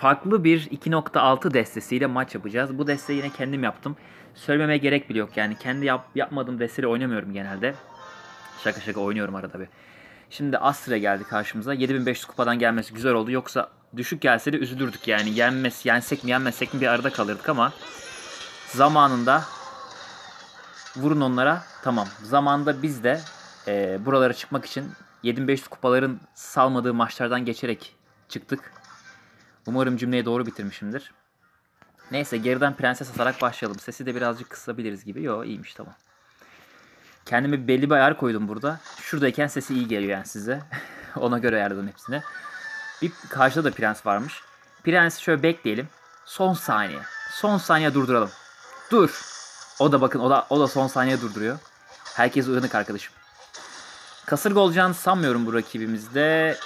farklı bir 2.6 destesiyle maç yapacağız. Bu desteği yine kendim yaptım. Söylememe gerek bile yok yani. Kendi yap, yapmadığım desteleri oynamıyorum genelde. Şaka şaka oynuyorum arada bir. Şimdi Astra geldi karşımıza. 7500 kupadan gelmesi güzel oldu. Yoksa düşük gelse de üzülürdük yani. Yenmesi, yensek mi yenmezsek mi bir arada kalırdık ama zamanında vurun onlara tamam. Zamanında biz de e, buralara çıkmak için 7500 kupaların salmadığı maçlardan geçerek çıktık. Umarım cümleyi doğru bitirmişimdir. Neyse geriden prenses atarak başlayalım. Sesi de birazcık kısabiliriz gibi. Yo iyiymiş tamam. Kendime belli bir ayar koydum burada. Şuradayken sesi iyi geliyor yani size. Ona göre ayarladım hepsini. Bir karşıda da prens varmış. Prens şöyle bekleyelim. Son saniye. Son saniye durduralım. Dur. O da bakın o da, o da son saniye durduruyor. Herkes uyanık arkadaşım. Kasırga olacağını sanmıyorum bu rakibimizde.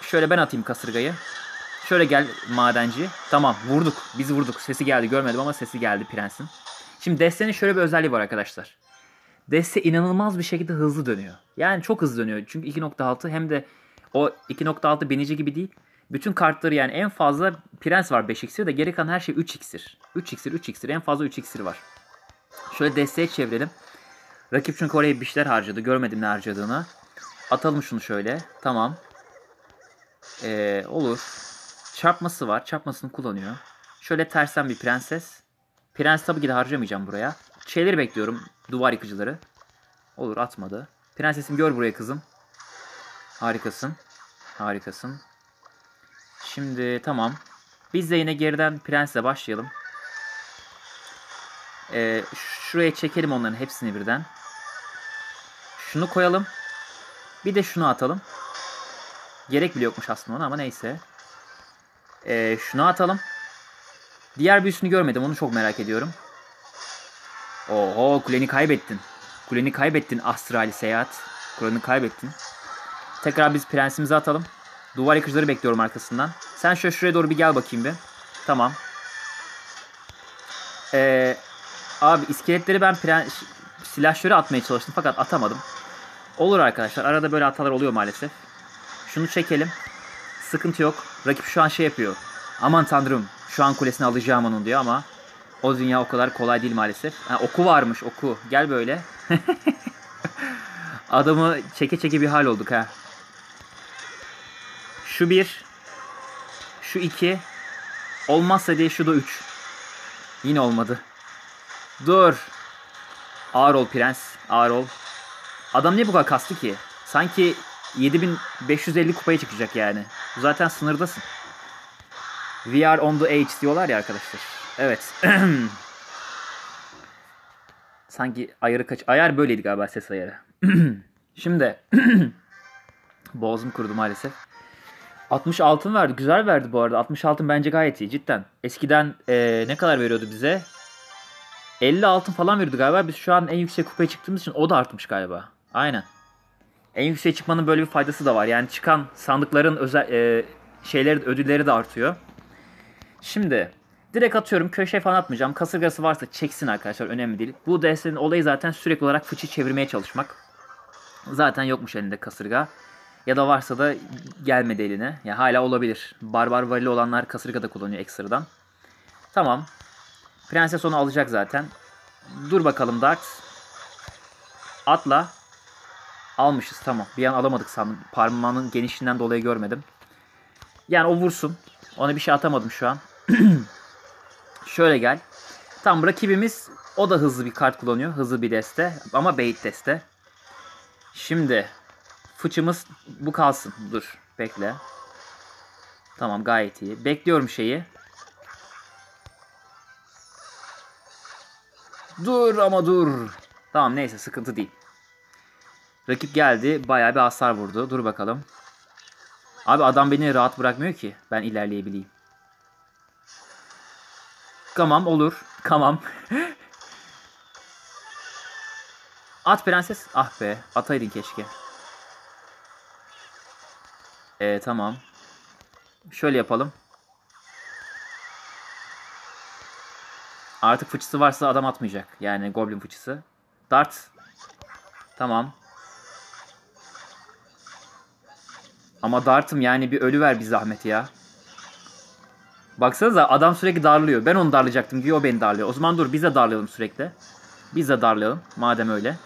Şöyle ben atayım kasırgayı. Şöyle gel madenci. Tamam vurduk. Biz vurduk. Sesi geldi görmedim ama sesi geldi prensin. Şimdi destenin şöyle bir özelliği var arkadaşlar. Deste inanılmaz bir şekilde hızlı dönüyor. Yani çok hızlı dönüyor. Çünkü 2.6 hem de o 2.6 binici gibi değil. Bütün kartları yani en fazla prens var 5 iksir de geri kalan her şey 3 iksir. 3 iksir 3 iksir en fazla 3 iksir var. Şöyle desteğe çevirelim. Rakip çünkü oraya bir şeyler harcadı. Görmedim ne harcadığını. Atalım şunu şöyle. Tamam. Ee, olur. Çarpması var. Çarpmasını kullanıyor. Şöyle tersten bir prenses. Prens tabii ki de harcamayacağım buraya. Şeyleri bekliyorum. Duvar yıkıcıları. Olur atmadı. Prensesim gör buraya kızım. Harikasın. Harikasın. Şimdi tamam. Biz de yine geriden prensle başlayalım. Ee, şuraya çekelim onların hepsini birden. Şunu koyalım. Bir de şunu atalım. Gerek bile yokmuş aslında ona ama neyse. Ee, şunu atalım. Diğer büyüsünü görmedim. Onu çok merak ediyorum. Oho kuleni kaybettin. Kuleni kaybettin Astrali Seyahat. Kuleni kaybettin. Tekrar biz prensimizi atalım. Duvar yıkıcıları bekliyorum arkasından. Sen şöyle şuraya doğru bir gel bakayım bir. Tamam. Ee, abi iskeletleri ben prens silahşöre atmaya çalıştım fakat atamadım. Olur arkadaşlar. Arada böyle hatalar oluyor maalesef. Şunu çekelim. Sıkıntı yok. Rakip şu an şey yapıyor. Aman tanrım şu an kulesini alacağım onun diyor ama o dünya o kadar kolay değil maalesef. Ha, oku varmış oku. Gel böyle. Adamı çeke çeke bir hal olduk ha. Şu bir. Şu iki. Olmazsa diye şu da üç. Yine olmadı. Dur. Ağır ol prens. Ağır ol. Adam niye bu kadar kastı ki? Sanki 7550 kupaya çıkacak yani. Zaten sınırdasın. We are on the edge diyorlar ya arkadaşlar. Evet. Sanki ayarı kaç... Ayar böyleydi galiba ses ayarı. Şimdi boğazım kurudu maalesef. 60 altın verdi. Güzel verdi bu arada. 60 altın bence gayet iyi cidden. Eskiden e, ne kadar veriyordu bize? 50 altın falan veriyordu galiba. Biz şu an en yüksek kupaya çıktığımız için o da artmış galiba. Aynen. En yükseğe çıkmanın böyle bir faydası da var. Yani çıkan sandıkların özel e, şeyleri ödülleri de artıyor. Şimdi direkt atıyorum köşeye falan atmayacağım. Kasırgası varsa çeksin arkadaşlar önemli değil. Bu destenin olayı zaten sürekli olarak fıçı çevirmeye çalışmak. Zaten yokmuş elinde kasırga. Ya da varsa da gelmedi eline. Ya yani hala olabilir. Barbar varili olanlar kasırga da kullanıyor ekstradan. Tamam. Prenses onu alacak zaten. Dur bakalım Dart. Atla. Almışız tamam. Bir an alamadık sandım. Parmağının genişliğinden dolayı görmedim. Yani o vursun. Ona bir şey atamadım şu an. Şöyle gel. Tam rakibimiz o da hızlı bir kart kullanıyor. Hızlı bir deste ama bait deste. Şimdi fıçımız bu kalsın. Dur bekle. Tamam gayet iyi. Bekliyorum şeyi. Dur ama dur. Tamam neyse sıkıntı değil. Rakip geldi. Bayağı bir hasar vurdu. Dur bakalım. Abi adam beni rahat bırakmıyor ki. Ben ilerleyebileyim. Tamam olur. Tamam. At prenses. Ah be. Ataydın keşke. Ee, tamam. Şöyle yapalım. Artık fıçısı varsa adam atmayacak. Yani goblin fıçısı. Dart. Tamam. Ama dartım yani bir ölü ver bir zahmet ya. Baksanıza adam sürekli darlıyor. Ben onu darlayacaktım diyor o beni darlıyor. O zaman dur biz de darlayalım sürekli. Biz de darlayalım madem öyle.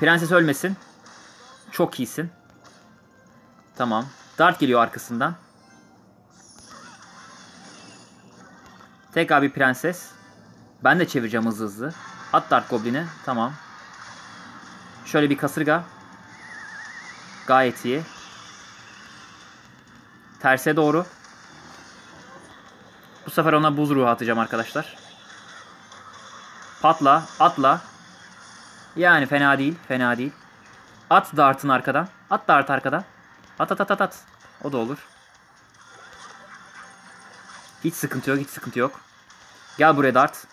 Prenses ölmesin. Çok iyisin. Tamam. Dart geliyor arkasından. Tekrar bir prenses. Ben de çevireceğim hızlı hızlı. At Dart Goblin'i. Tamam. Şöyle bir kasırga. Gayet iyi. Terse doğru. Bu sefer ona buz ruhu atacağım arkadaşlar. Patla, atla. Yani fena değil, fena değil. At dartın arkadan. At dart arkadan. At at at at at. O da olur. Hiç sıkıntı yok, hiç sıkıntı yok. Gel buraya dart.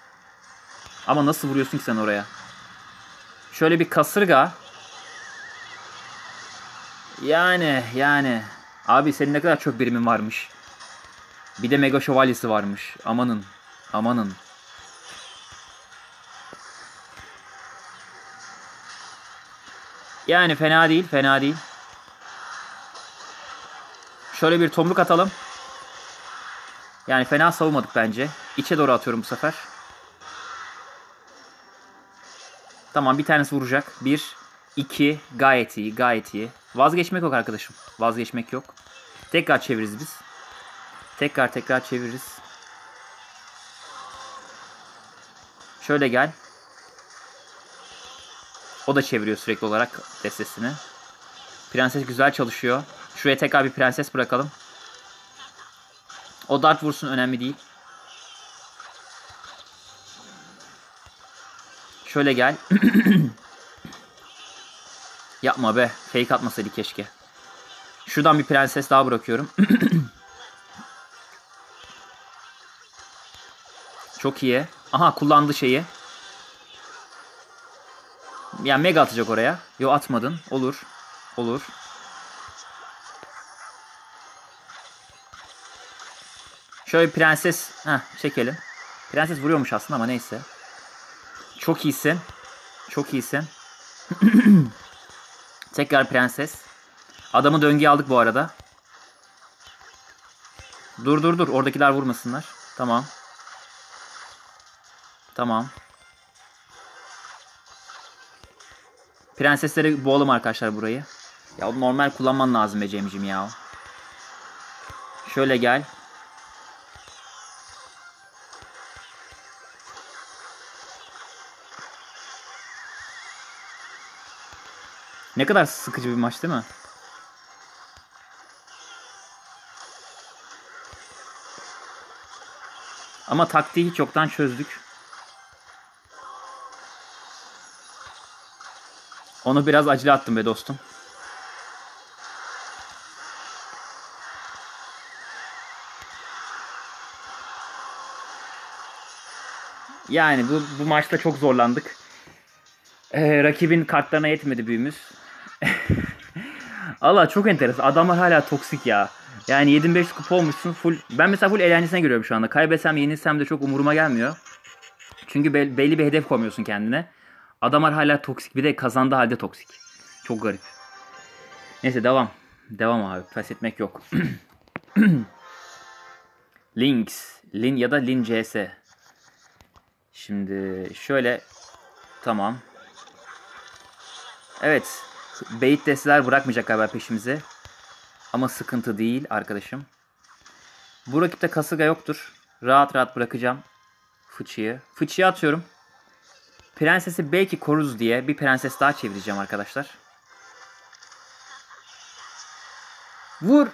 Ama nasıl vuruyorsun ki sen oraya? Şöyle bir kasırga. Yani yani. Abi senin ne kadar çok birimin varmış. Bir de mega şövalyesi varmış. Amanın. Amanın. Yani fena değil, fena değil. Şöyle bir tomruk atalım. Yani fena savunmadık bence. İçe doğru atıyorum bu sefer. Tamam bir tanesi vuracak. Bir, iki, gayet iyi, gayet iyi. Vazgeçmek yok arkadaşım. Vazgeçmek yok. Tekrar çeviririz biz. Tekrar tekrar çeviririz. Şöyle gel. O da çeviriyor sürekli olarak destesini. Prenses güzel çalışıyor. Şuraya tekrar bir prenses bırakalım. O dart vursun önemli değil. Şöyle gel. Yapma be. Fake atmasaydı keşke. Şuradan bir prenses daha bırakıyorum. Çok iyi. Aha kullandı şeyi. Yani mega atacak oraya. Yo atmadın. Olur. Olur. Şöyle prenses. Heh, çekelim. Prenses vuruyormuş aslında ama neyse. Çok iyisin. Çok iyisin. Tekrar prenses. Adamı döngüye aldık bu arada. Dur dur dur. Oradakiler vurmasınlar. Tamam. Tamam. Prensesleri boğalım arkadaşlar burayı. Ya normal kullanman lazım be Cem'cim ya. Şöyle gel. Ne kadar sıkıcı bir maç değil mi? Ama taktiği hiç yoktan çözdük. Onu biraz acele attım be dostum. Yani bu, bu maçta çok zorlandık. Ee, rakibin kartlarına yetmedi büyümüz. Allah çok enteresan. Adamlar hala toksik ya. Yani 75 kupa olmuşsun full. Ben mesela full eğlencesine görüyorum şu anda. Kaybetsem yenilsem de çok umuruma gelmiyor. Çünkü be- belli bir hedef koymuyorsun kendine. Adamlar hala toksik. Bir de kazandığı halde toksik. Çok garip. Neyse devam. Devam abi. Pes etmek yok. Links. Lin ya da Lin CS. Şimdi şöyle. Tamam. Evet. Bait desteler bırakmayacak galiba peşimize. Ama sıkıntı değil arkadaşım. Bu rakipte kasırga yoktur. Rahat rahat bırakacağım. Fıçıyı. Fıçıyı atıyorum. Prensesi belki koruz diye bir prenses daha çevireceğim arkadaşlar. Vur.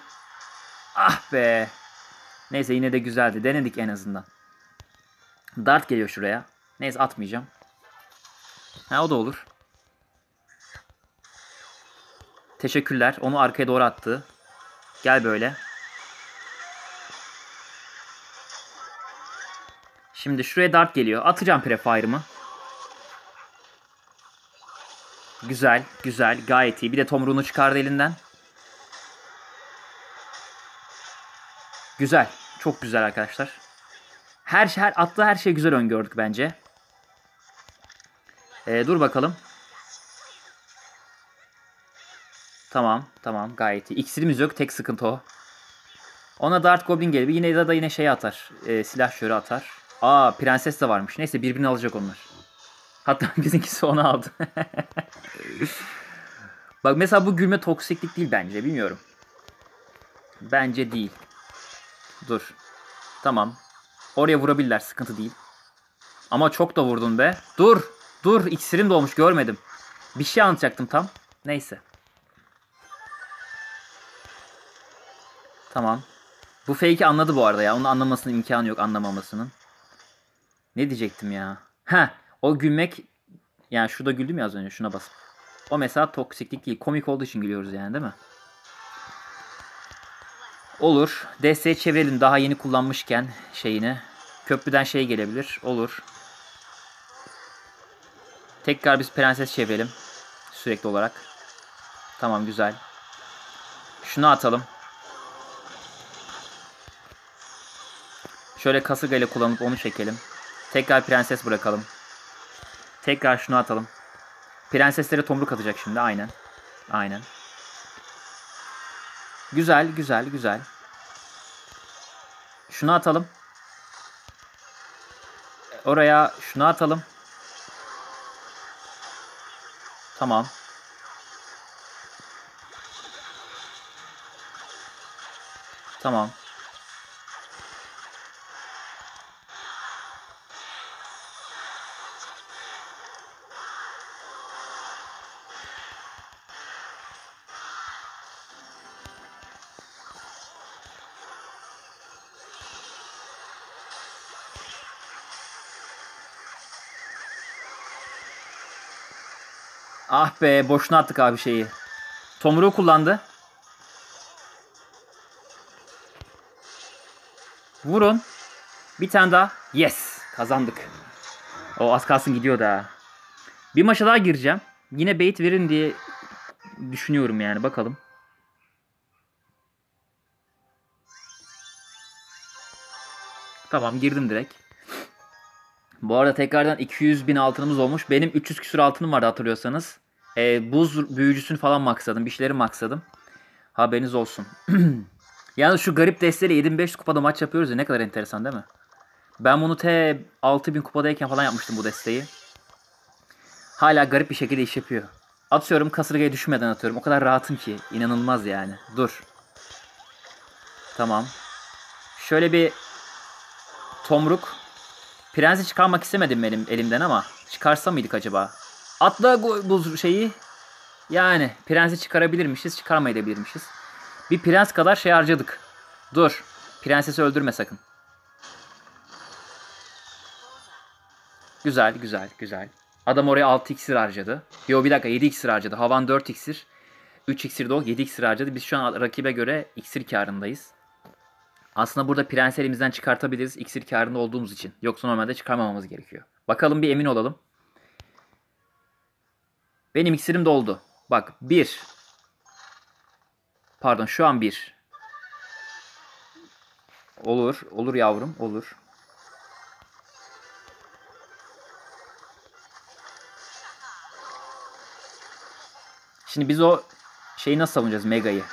Ah be. Neyse yine de güzeldi. Denedik en azından. Dart geliyor şuraya. Neyse atmayacağım. Ha o da olur. Teşekkürler. Onu arkaya doğru attı. Gel böyle. Şimdi şuraya dart geliyor. Atacağım prefire'ımı. Güzel, güzel. Gayet iyi. Bir de tomruğunu çıkardı elinden. Güzel. Çok güzel arkadaşlar. Her her attığı her şey güzel öngördük bence. Ee, dur bakalım. Tamam tamam gayet iyi. İksirimiz yok tek sıkıntı o. Ona Dart Goblin geliyor. Yine da yine şey atar. E, silah şöyle atar. Aa prenses de varmış. Neyse birbirini alacak onlar. Hatta bizimkisi onu aldı. Bak mesela bu gülme toksiklik değil bence. Bilmiyorum. Bence değil. Dur. Tamam. Oraya vurabilirler. Sıkıntı değil. Ama çok da vurdun be. Dur. Dur. İksirim dolmuş. Görmedim. Bir şey anlatacaktım tam. Neyse. Tamam. Bu fake'i anladı bu arada ya. Onun anlamasının imkanı yok anlamamasının. Ne diyecektim ya? Ha, o gülmek yani şurada güldüm ya az önce şuna basıp. O mesela toksiklik değil. Komik olduğu için gülüyoruz yani değil mi? Olur. Desteğe çevirelim daha yeni kullanmışken şeyini. Köprüden şey gelebilir. Olur. Tekrar biz prenses çevirelim. Sürekli olarak. Tamam güzel. Şunu atalım. Şöyle kasırga ile kullanıp onu çekelim. Tekrar prenses bırakalım. Tekrar şunu atalım. Prenseslere tomruk atacak şimdi aynen. Aynen. Güzel güzel güzel. Şunu atalım. Oraya şunu atalım. Tamam. Tamam. Ah be boşuna attık abi şeyi. Tomruğu kullandı. Vurun. Bir tane daha. Yes. Kazandık. O az kalsın gidiyor da. Bir maça daha gireceğim. Yine bait verin diye düşünüyorum yani. Bakalım. Tamam girdim direkt. Bu arada tekrardan 200 bin altınımız olmuş. Benim 300 küsur altınım vardı hatırlıyorsanız. Ee, buz büyücüsünü falan maksadım. Bir şeyleri maksadım. Haberiniz olsun. Yalnız şu garip desteğiyle 7500 kupada maç yapıyoruz ya ne kadar enteresan değil mi? Ben bunu T 6000 kupadayken falan yapmıştım bu desteği. Hala garip bir şekilde iş yapıyor. Atıyorum kasırgaya düşmeden atıyorum. O kadar rahatım ki. inanılmaz yani. Dur. Tamam. Şöyle bir tomruk. Prensi çıkarmak istemedim benim elimden ama çıkarsa mıydık acaba? Atla bu şeyi. Yani prensi çıkarabilirmişiz, çıkarmayabilirmişiz. Bir prens kadar şey harcadık. Dur. Prensesi öldürme sakın. Güzel, güzel, güzel. Adam oraya 6 iksir harcadı. Yo bir dakika 7 iksir harcadı. Havan 4 iksir. 3 iksir de o 7 iksir harcadı. Biz şu an rakibe göre iksir karındayız. Aslında burada prens elimizden çıkartabiliriz iksir karında olduğumuz için. Yoksa normalde çıkarmamamız gerekiyor. Bakalım bir emin olalım. Benim iksirim doldu. Bak 1. Pardon şu an 1. Olur. Olur yavrum. Olur. Şimdi biz o şeyi nasıl savunacağız Mega'yı?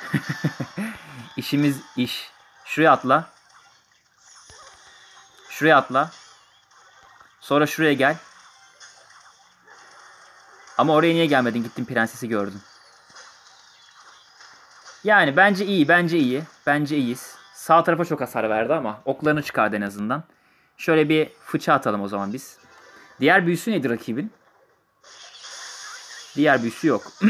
İşimiz iş. Şuraya atla. Şuraya atla. Sonra şuraya gel. Ama oraya niye gelmedin? Gittin prensesi gördün. Yani bence iyi, bence iyi. Bence iyiyiz. Sağ tarafa çok hasar verdi ama oklarını çıkardı en azından. Şöyle bir fıça atalım o zaman biz. Diğer büyüsü nedir rakibin? Diğer büyüsü yok.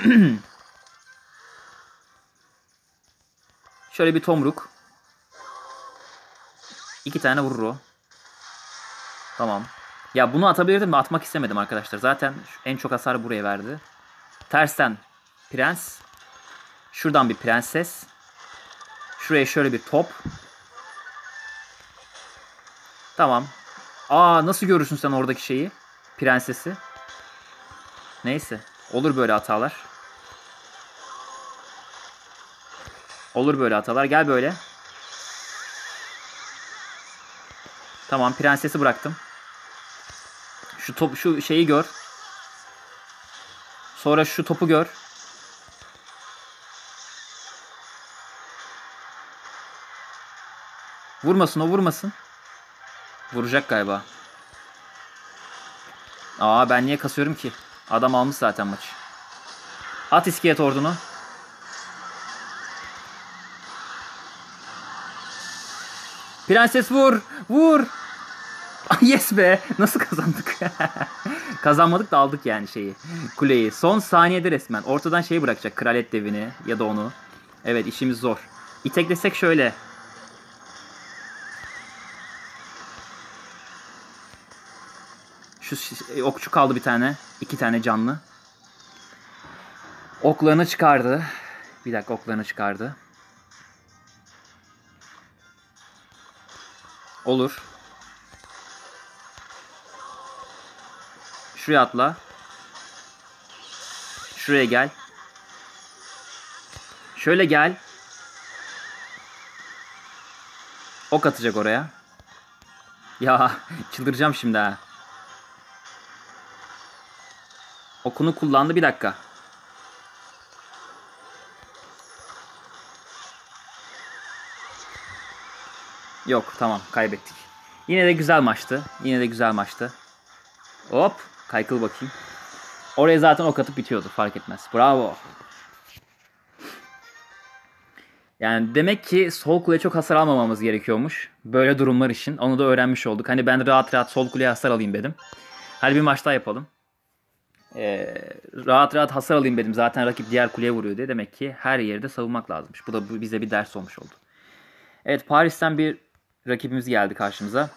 Şöyle bir tomruk. İki tane vurur o. Tamam. Ya bunu atabilirdim de atmak istemedim arkadaşlar. Zaten en çok hasar buraya verdi. Tersten prens. Şuradan bir prenses. Şuraya şöyle bir top. Tamam. Aa nasıl görürsün sen oradaki şeyi? Prensesi. Neyse. Olur böyle hatalar. Olur böyle hatalar. Gel böyle. Tamam prensesi bıraktım. Şu top şu şeyi gör. Sonra şu topu gör. Vurmasın o vurmasın. Vuracak galiba. Aa ben niye kasıyorum ki? Adam almış zaten maçı. At iskelet ordunu. Prenses vur. Vur. Yes be. Nasıl kazandık? Kazanmadık da aldık yani şeyi. Kuleyi. Son saniyede resmen. Ortadan şeyi bırakacak. Kraliyet devini ya da onu. Evet işimiz zor. İteklesek şöyle. Şu şi- okçu kaldı bir tane. iki tane canlı. Oklarını çıkardı. Bir dakika oklarını çıkardı. Olur. Şuraya atla. Şuraya gel. Şöyle gel. Ok atacak oraya. Ya çıldıracağım şimdi ha. Okunu kullandı bir dakika. Yok tamam kaybettik. Yine de güzel maçtı. Yine de güzel maçtı. Hop kaykıl bakayım. Oraya zaten ok atıp bitiyordu fark etmez. Bravo. Yani demek ki sol kuleye çok hasar almamamız gerekiyormuş. Böyle durumlar için. Onu da öğrenmiş olduk. Hani ben rahat rahat sol kuleye hasar alayım dedim. Hadi bir maç daha yapalım. Ee, rahat rahat hasar alayım dedim. Zaten rakip diğer kuleye vuruyor diye. Demek ki her yerde savunmak lazımmış. Bu da bize bir ders olmuş oldu. Evet Paris'ten bir rakibimiz geldi karşımıza.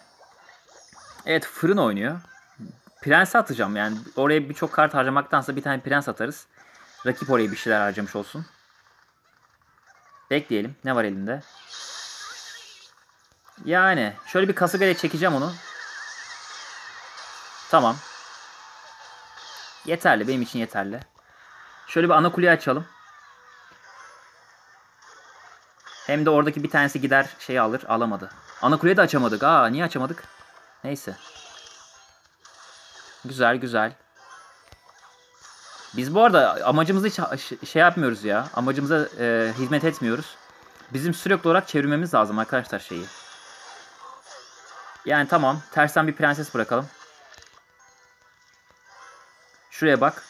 Evet fırın oynuyor. Prens atacağım yani. Oraya birçok kart harcamaktansa bir tane prens atarız. Rakip oraya bir şeyler harcamış olsun. Bekleyelim. Ne var elinde? Yani şöyle bir kasıgaya çekeceğim onu. Tamam. Yeterli. Benim için yeterli. Şöyle bir ana kuleyi açalım. Hem de oradaki bir tanesi gider şeyi alır. Alamadı. Ana kuleyi de açamadık. Aa niye açamadık? Neyse. Güzel güzel. Biz bu arada amacımızı hiç şey yapmıyoruz ya. Amacımıza e, hizmet etmiyoruz. Bizim sürekli olarak çevirmemiz lazım arkadaşlar şeyi. Yani tamam. Tersten bir prenses bırakalım. Şuraya bak.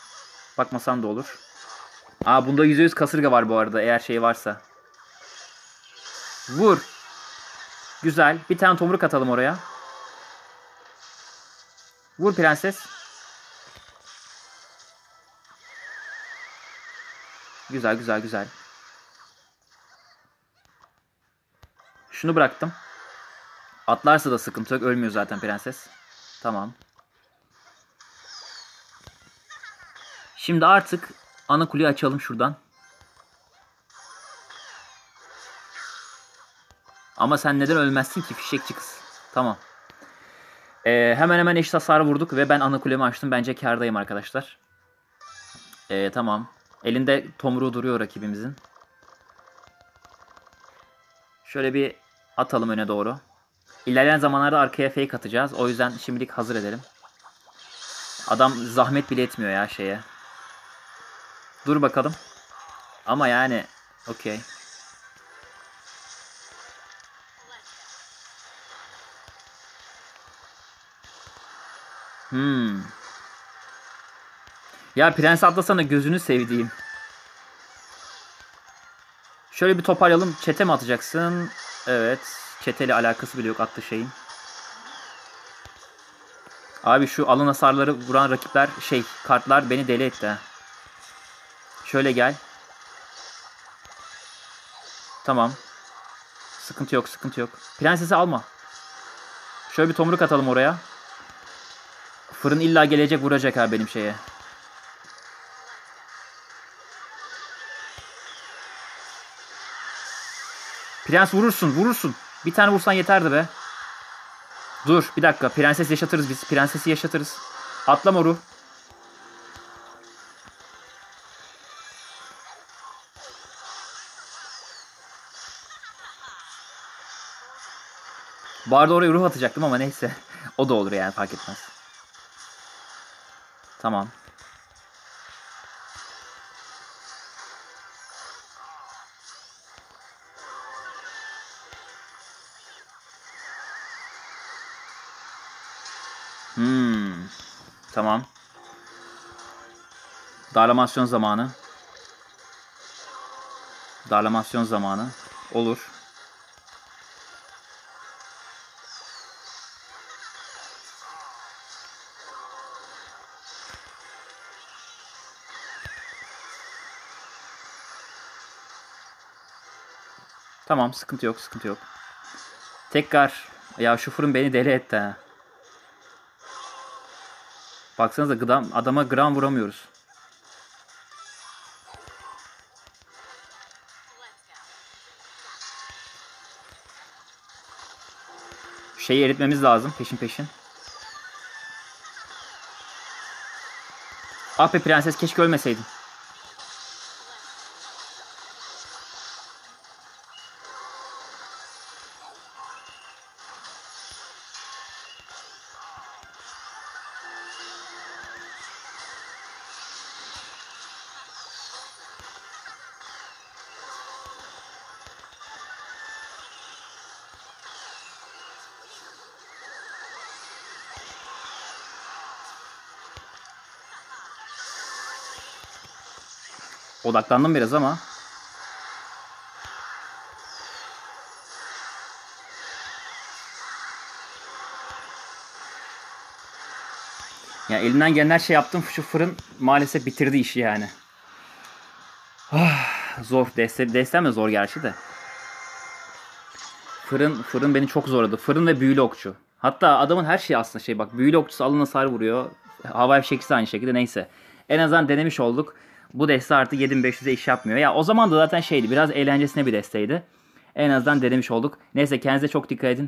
Bakmasan da olur. Aa bunda %100 kasırga var bu arada eğer şey varsa. Vur. Güzel. Bir tane tomruk atalım oraya. Vur prenses. Güzel güzel güzel. Şunu bıraktım. Atlarsa da sıkıntı yok. Ölmüyor zaten prenses. Tamam. Şimdi artık ana kuleyi açalım şuradan. Ama sen neden ölmezsin ki fişekçi kız? Tamam. Ee, hemen hemen eşit hasar vurduk ve ben ana kulemi açtım. Bence kardayım arkadaşlar. Ee, tamam. Elinde tomruğu duruyor rakibimizin. Şöyle bir atalım öne doğru. İlerleyen zamanlarda arkaya fake atacağız. O yüzden şimdilik hazır edelim. Adam zahmet bile etmiyor ya şeye. Dur bakalım. Ama yani okey. Hmm. Ya prens atlasana gözünü sevdiğim. Şöyle bir toparlayalım. Çete mi atacaksın? Evet. Çeteyle alakası bile yok attı şeyin. Abi şu alın hasarları vuran rakipler şey kartlar beni deli etti. Şöyle gel. Tamam. Sıkıntı yok sıkıntı yok. Prensesi alma. Şöyle bir tomruk atalım oraya. Fırın illa gelecek vuracak ha benim şeye. Prens vurursun vurursun. Bir tane vursan yeterdi be. Dur bir dakika. Prenses yaşatırız biz. Prensesi yaşatırız. Atla moru. Bu arada oraya ruh atacaktım ama neyse. O da olur yani fark etmez. Tamam. Hmm. Tamam. Darlamasyon zamanı. Darlamasyon zamanı. Olur. Tamam sıkıntı yok sıkıntı yok. Tekrar ya şu fırın beni deli etti ha. Baksanıza gıdam, adama gram vuramıyoruz. Şeyi eritmemiz lazım peşin peşin. Ah be prenses keşke ölmeseydin. Odaklandım biraz ama. Ya elimden gelen her şey yaptım. Şu fırın maalesef bitirdi işi yani. Ah, zor. Destem, destem de zor gerçi de. Fırın fırın beni çok zorladı. Fırın ve büyülü okçu. Hatta adamın her şeyi aslında şey bak büyülü okçusu alın hasar vuruyor. Havai fişekçisi aynı şekilde neyse. En azından denemiş olduk. Bu deste artı 7500'e iş yapmıyor. Ya o zaman da zaten şeydi biraz eğlencesine bir desteydi. En azından denemiş olduk. Neyse kendinize çok dikkat edin.